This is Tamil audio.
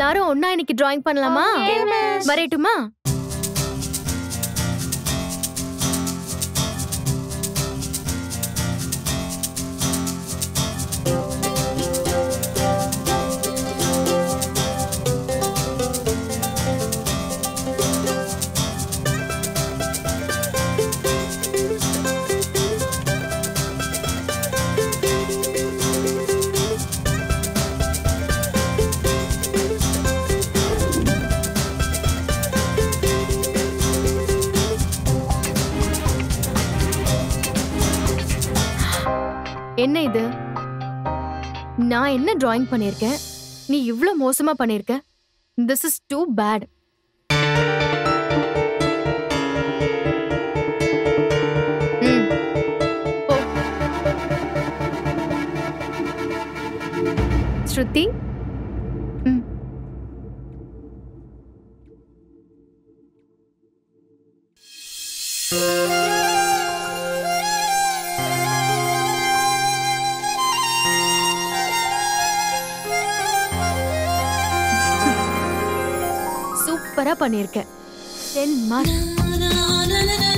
எல்லாரும் ஒண்ணா இன்னைக்கு டிராயிங் பண்ணலாமா Okay, miss. வரையட்டுமா என்ன இது? நான் என்ன டிராயிங் பண்ணிருக்கேன்? நீ இவ்வளவு மோசமா பண்ணிருக்க. This is too bad Shruti? ம். சூப்பரா பண்ணிருக்க டென் மார்க்